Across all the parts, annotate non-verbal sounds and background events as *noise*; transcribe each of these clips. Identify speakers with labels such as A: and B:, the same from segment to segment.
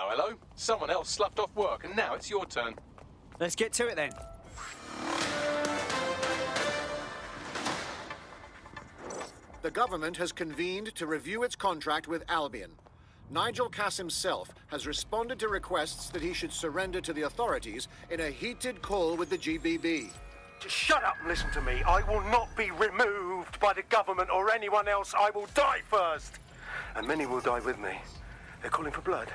A: Hello? hello. Someone else sloughed off work, and now it's your turn.
B: Let's get to it then.
C: The government has convened to review its contract with Albion. Nigel Cass himself has responded to requests that he should surrender to the authorities in a heated call with the GBB.
D: Just shut up and listen to me. I will not be removed by the government or anyone else. I will die first. And many will die with me. They're calling for blood.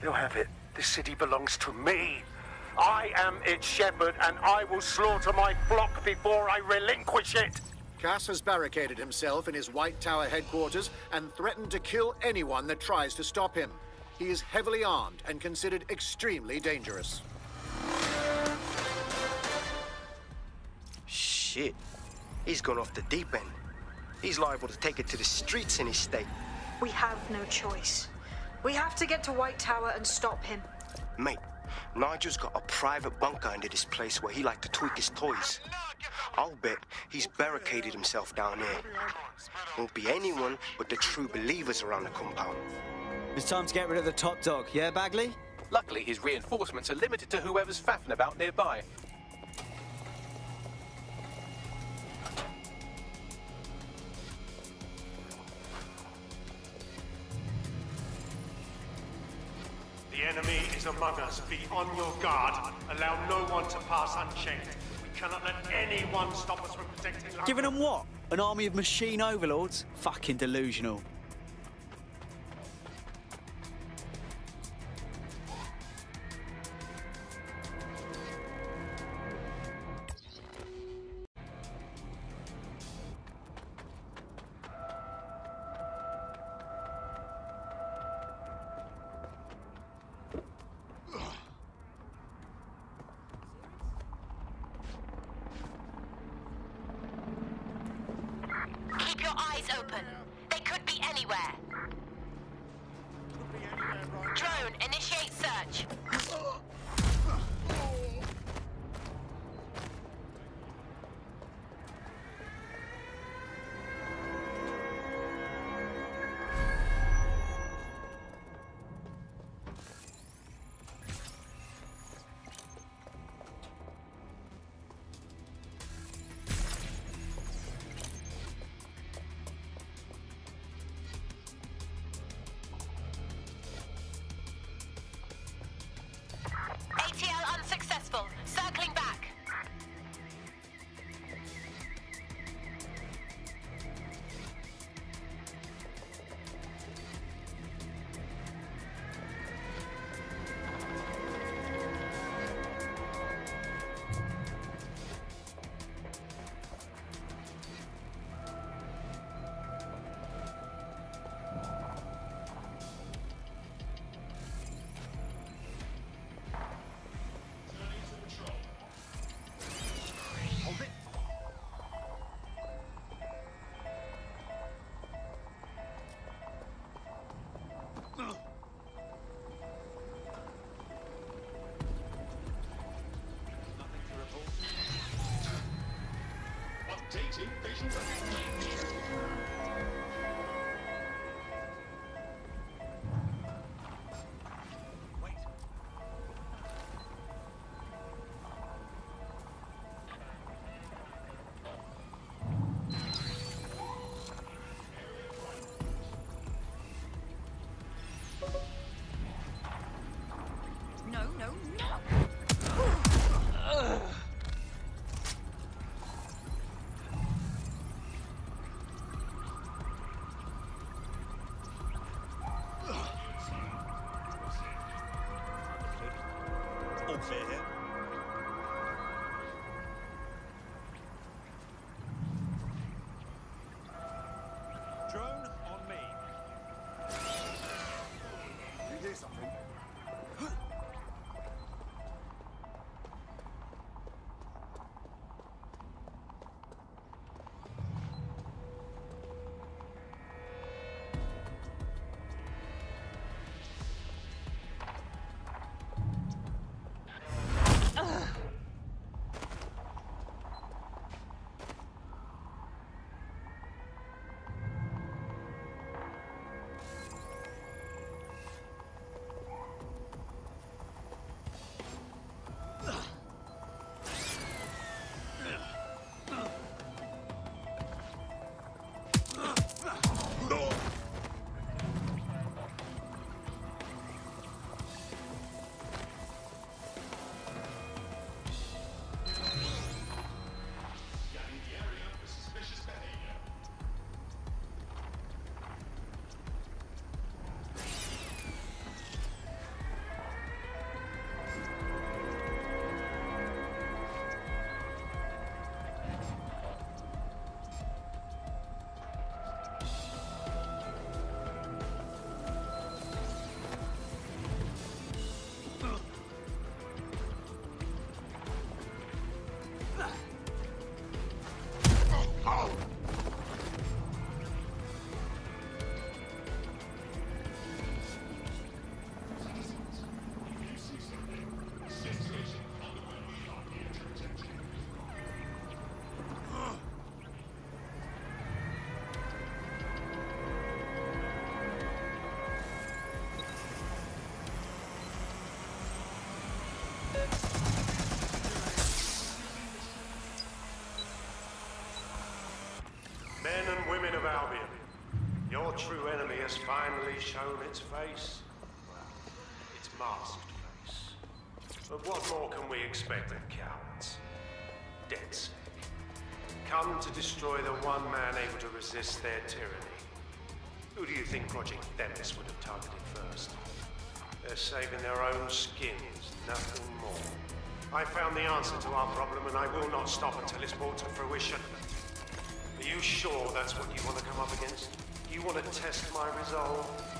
D: They'll have it. This city belongs to me. I am its shepherd, and I will slaughter my flock before I relinquish it.
C: Cass has barricaded himself in his White Tower headquarters and threatened to kill anyone that tries to stop him. He is heavily armed and considered extremely dangerous.
E: Shit. He's gone off the deep end. He's liable to take it to the streets in his state.
F: We have no choice. We have to get to White Tower and stop him.
E: Mate, Nigel's got a private bunker under this place where he like to tweak his toys. I'll bet he's barricaded himself down here. Won't be anyone but the true believers around the compound.
B: It's time to get rid of the top dog, yeah, Bagley?
A: Luckily, his reinforcements are limited to whoever's faffing about nearby.
D: The enemy is among us. Be on your guard. Allow no one to pass unchecked. We cannot let anyone stop us from protecting London.
B: Giving them what? An army of machine overlords? Fucking delusional.
G: Open.
H: All clear
D: Of Albion, your true enemy has finally shown its face. Well, its masked face. But what more can we expect of cowards? Dead. Come to destroy the one man able to resist their tyranny. Who do you think Project Themis would have targeted first? They're saving their own skins, nothing more. I found the answer to our problem and I will not stop until it's brought to fruition. You sure that's what you want to come up against? You want to test my resolve?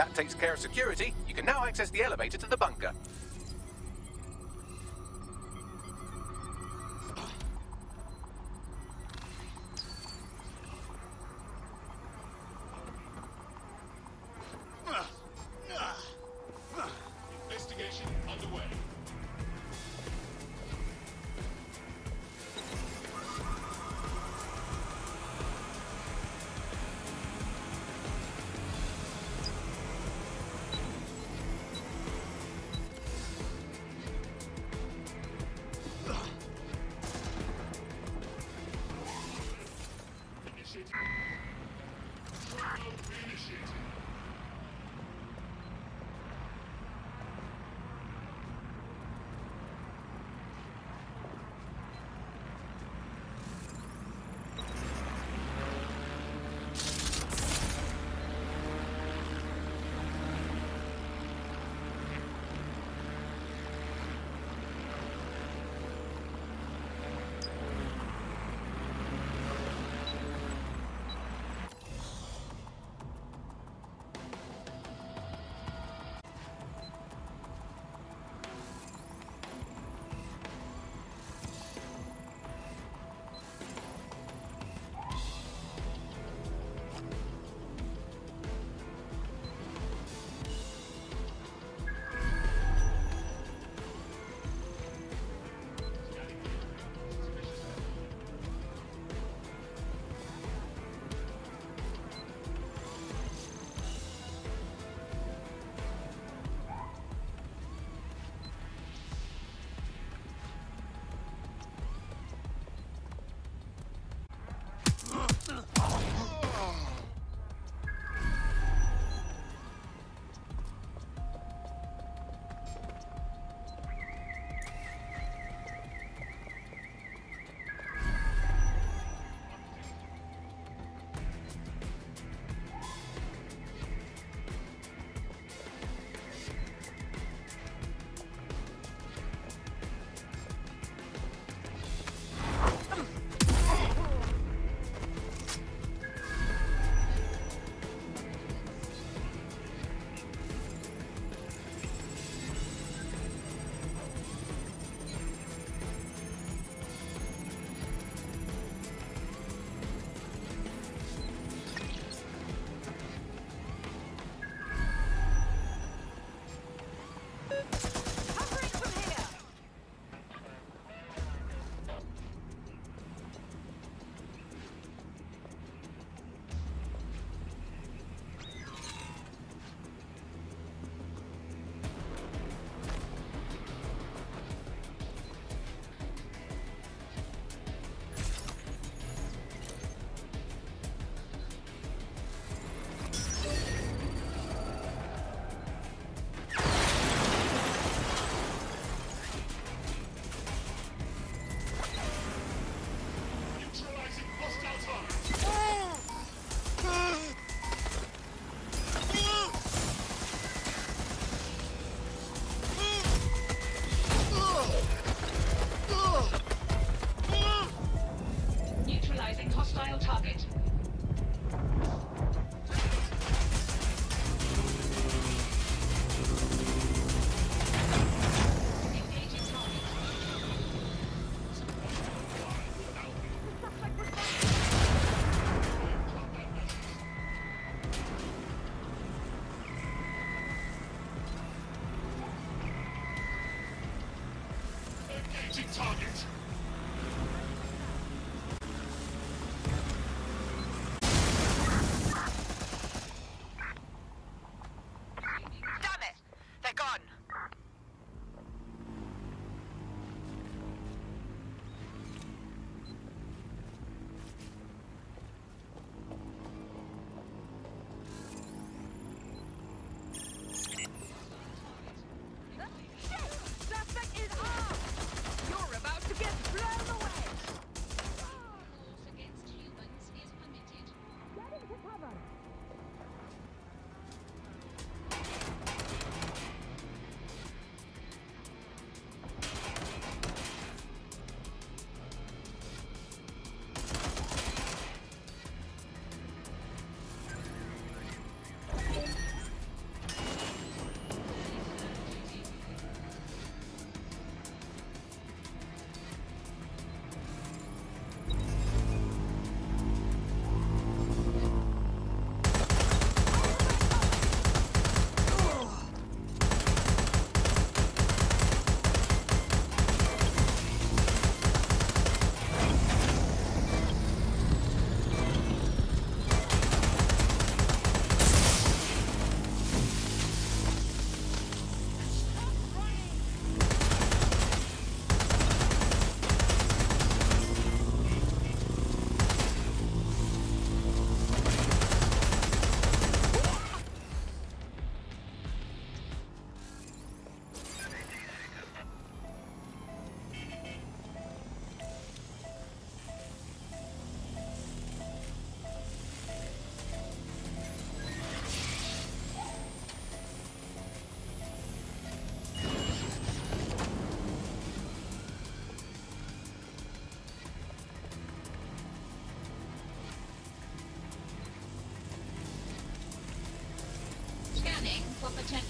A: That takes care of security. You can now access the elevator to the bunker.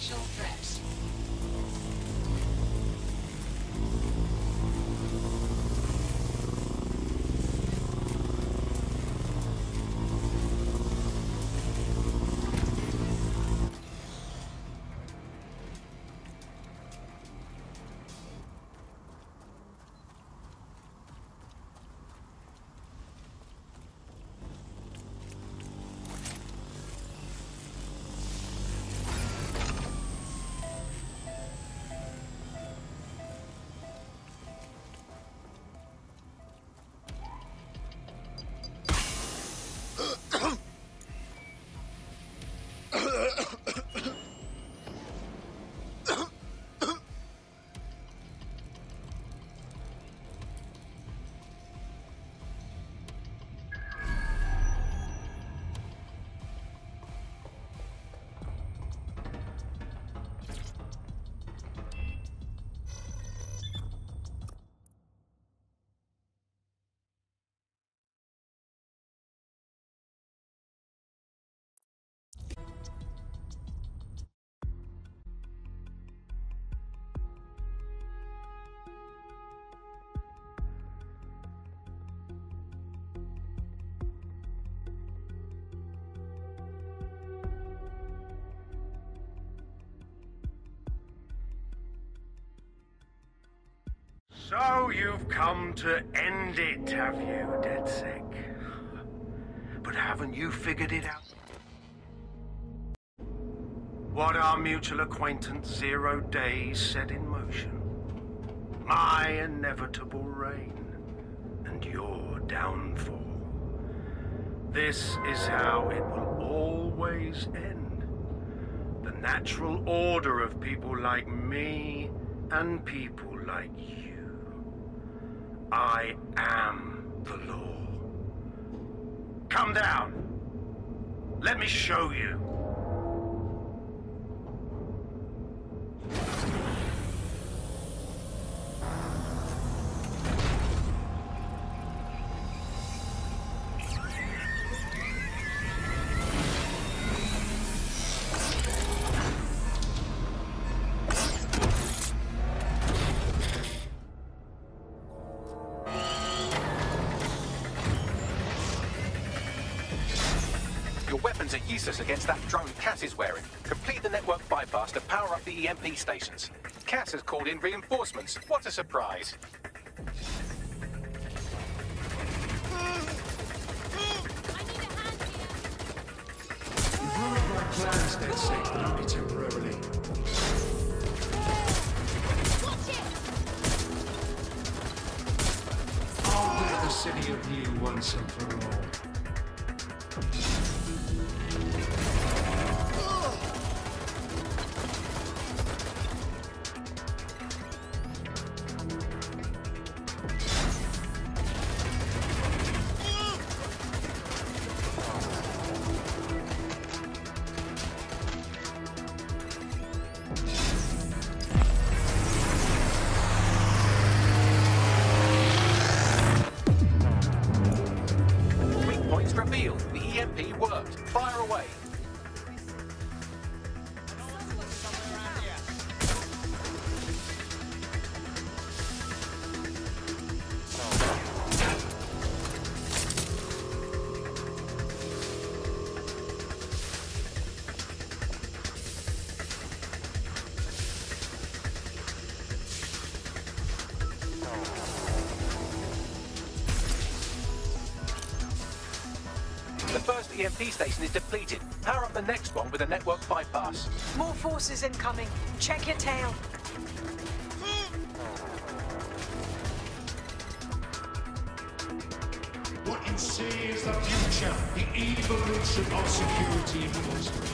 I: Threats.
D: So you've come to end it, have you, DedSec? But haven't you figured it out? What our mutual acquaintance Zero Days set in motion? My inevitable reign and your downfall. This is how it will always end. The natural order of people like me and people like you. I am the law. Come down. Let me show you.
A: Weapons are useless against that drone Cass is wearing. Complete the network bypass to power up the EMP stations. Cass has called in reinforcements. What a surprise.
J: City of you once and for all.
A: First EMP station is depleted. Power up the next one with a network bypass.
F: More forces incoming. Check your tail.
J: What you see is the future, the evolution of security forces.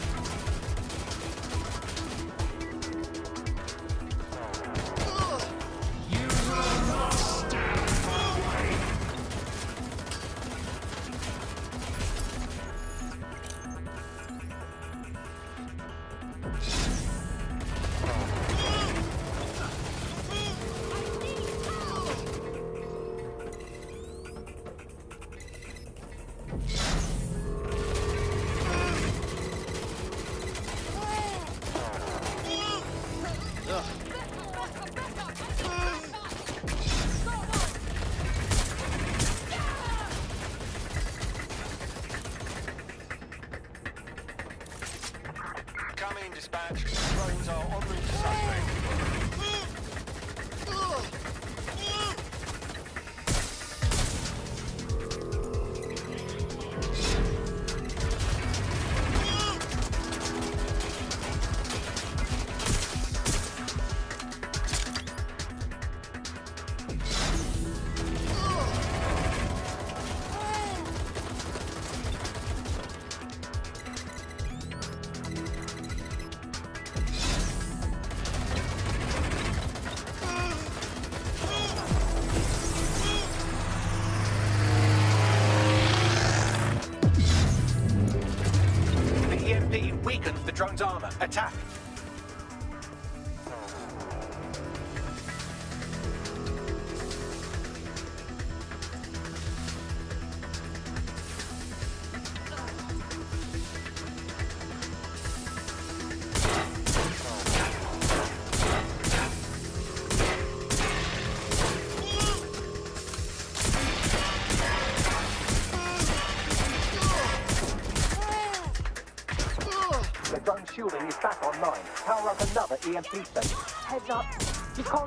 A: Armor. Attack.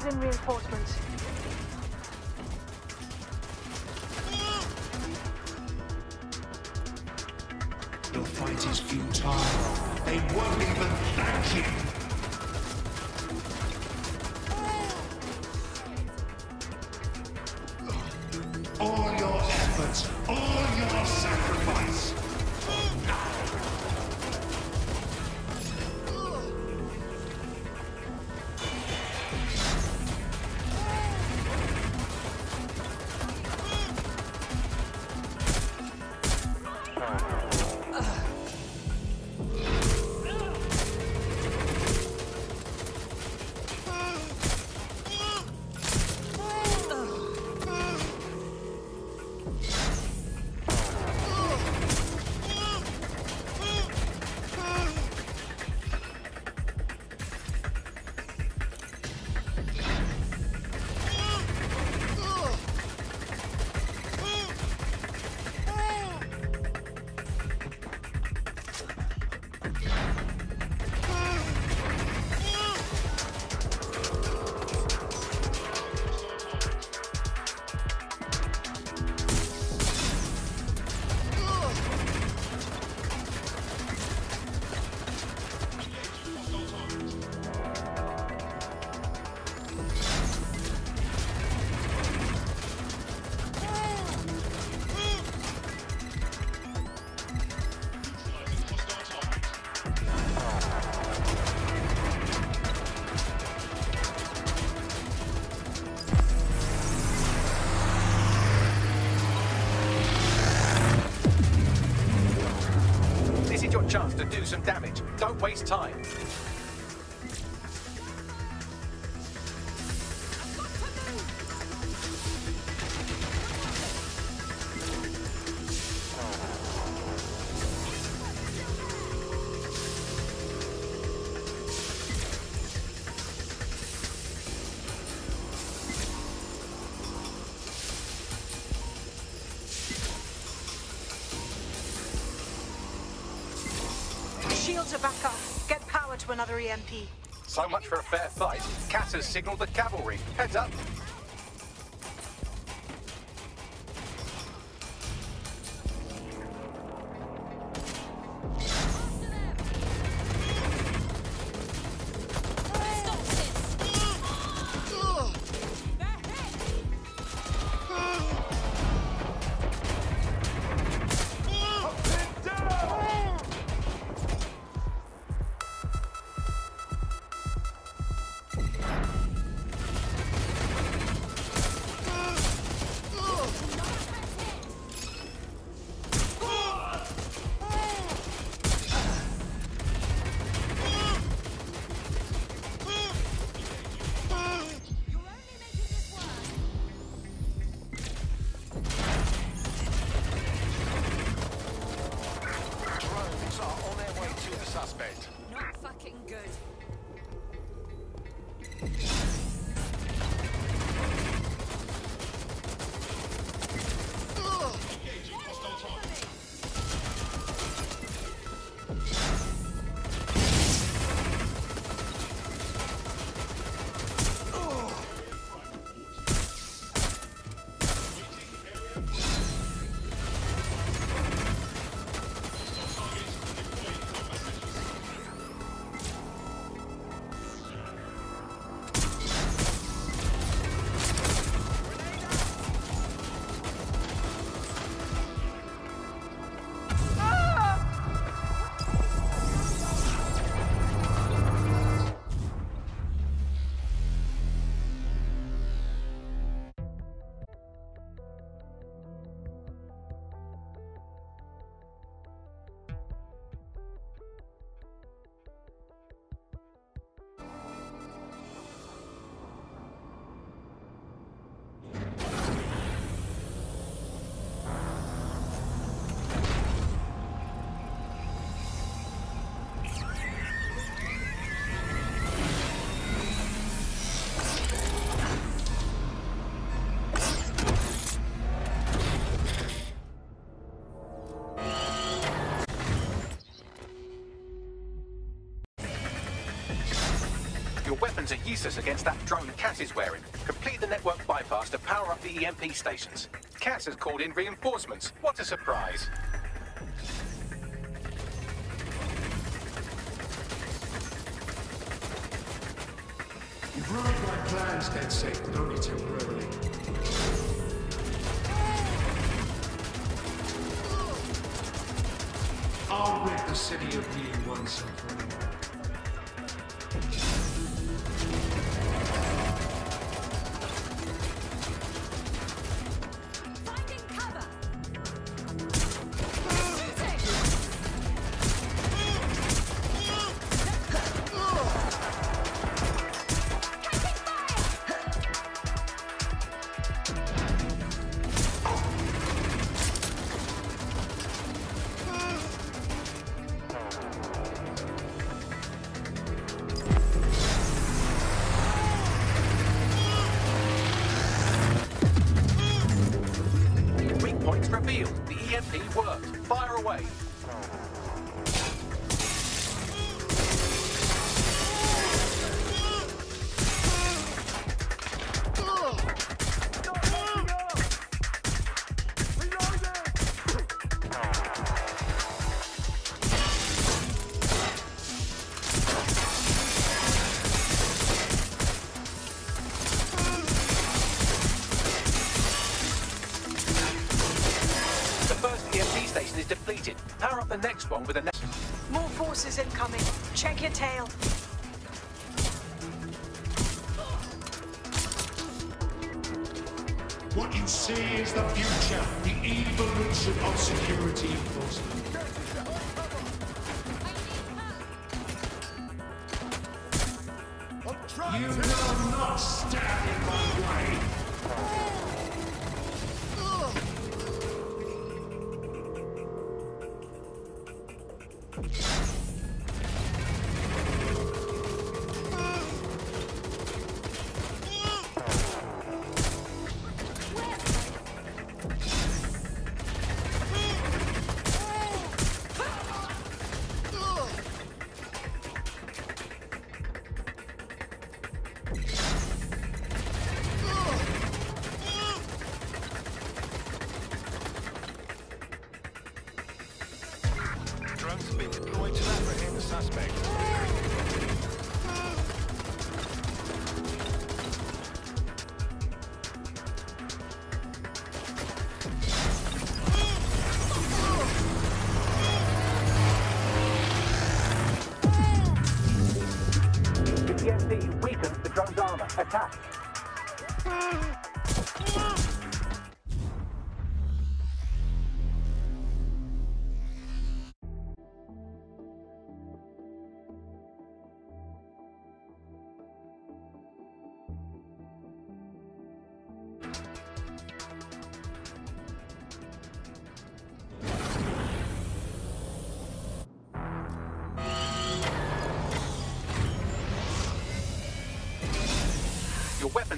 F: In reinforcements.
K: Some damage. Don't waste time. So much for a fair fight. Cass has signaled the
A: weapons are useless against that drone Cass is wearing. Complete the network bypass to power up the EMP stations. Cass has called in reinforcements. What a surprise.
J: You've ruined my plans, DedSec, but only temporarily. I'll rid the city of me once and
K: next one with the next...
F: More forces incoming. Check your tail.
J: What you see is the future, the evolution of security enforcement. You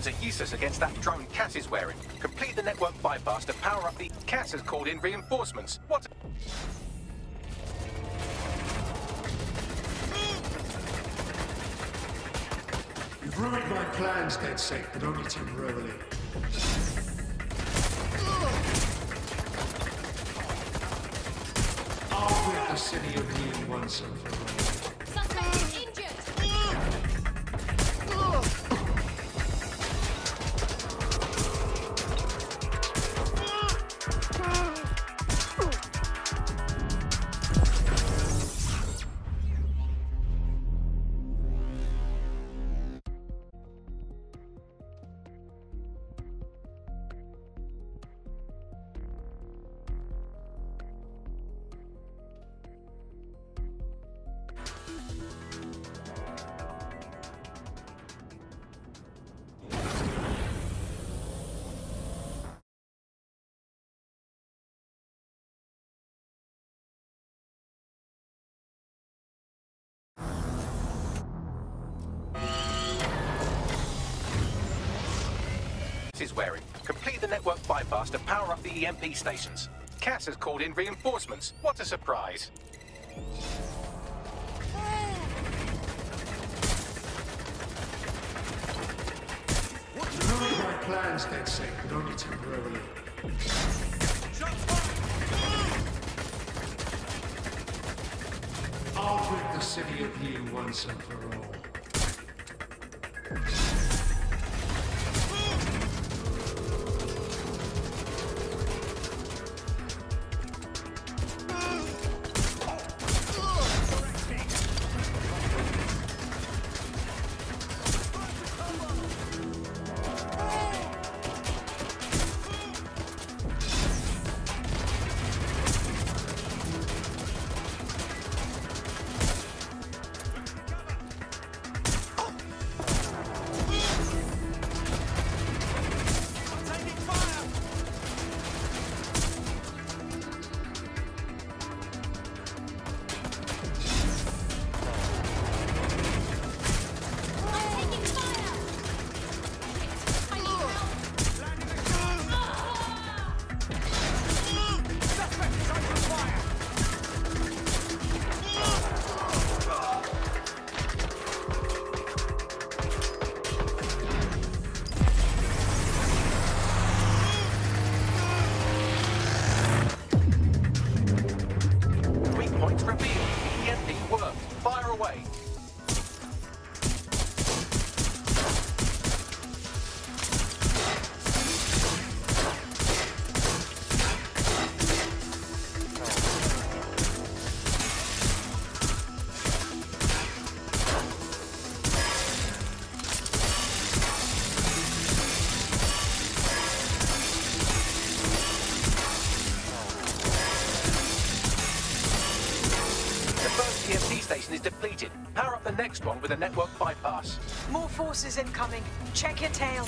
L: weapons are useless against that drone Cass is wearing. Complete the network bypass to power up the... Cass has called in reinforcements. What...
J: You've ruined my plans, DedSec, but only temporarily. I'll the city of you once and for all.
A: EMP stations. Cass has called in reinforcements. What a surprise.
J: Ruined my plans, DedSec, but only temporarily. I'll rid the city of you once and for all.
A: with a network bypass.
H: More forces incoming. Check your tail.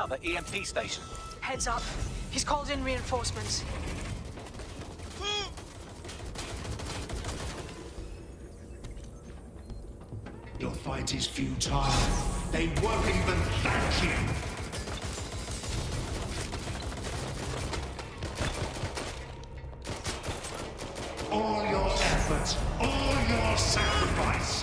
A: another EMP station.
H: Heads up. He's called in reinforcements.
J: Your fight is futile. They won't even thank you! All your effort, all your sacrifice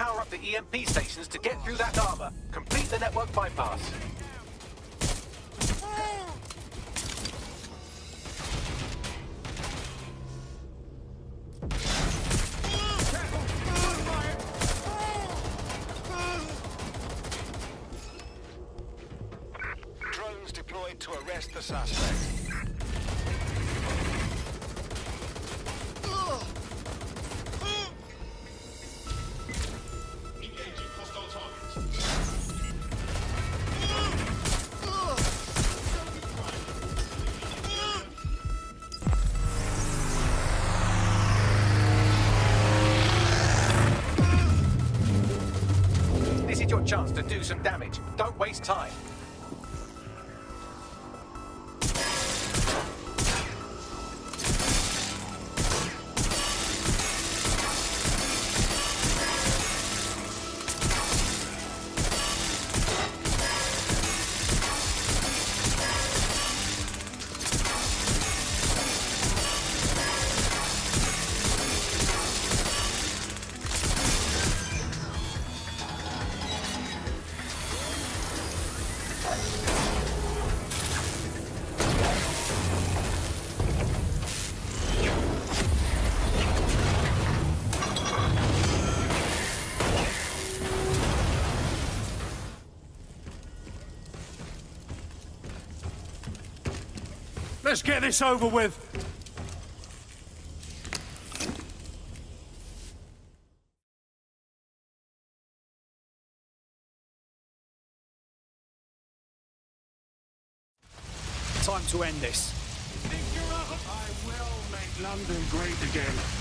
A: Power up the EMP stations to get through that armor. Chance to do some damage. Don't waste time.
J: Let's get this over with.
B: Time to end this.
J: I will make London great again.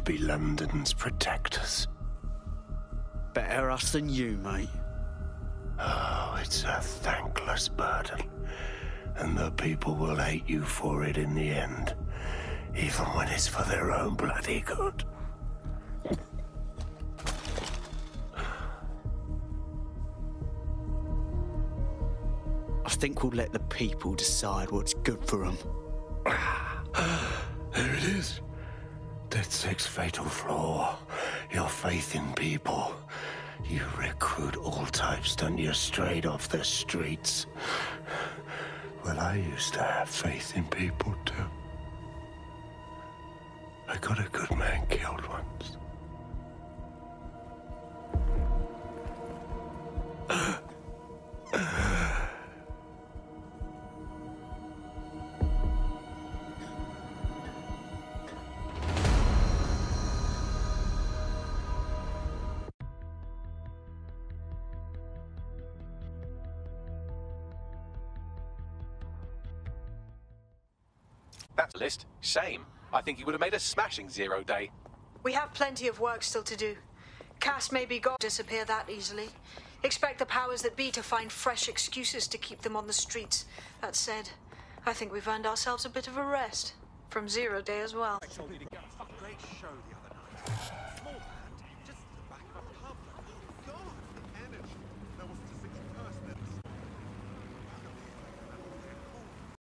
M: To be London's protectors?
B: Better us than you, mate.
M: Oh, it's a thankless burden. And the people will hate you for it in the end. Even when it's for their own bloody good.
B: I think we'll let the people decide what's good for them. *sighs*
M: There it is. DedSec's fatal flaw. Your faith in people. You recruit all types, don't you, straight off the streets. Well, I used to have faith in people, too. I got a good man killed once.
A: Shame. I think he would have made a smashing zero day.
F: We have plenty of work still to do. Cass may be gone disappear that easily. Expect the powers that be to find fresh excuses to keep them on the streets. That said, I think we've earned ourselves a bit of a rest. From zero day as well.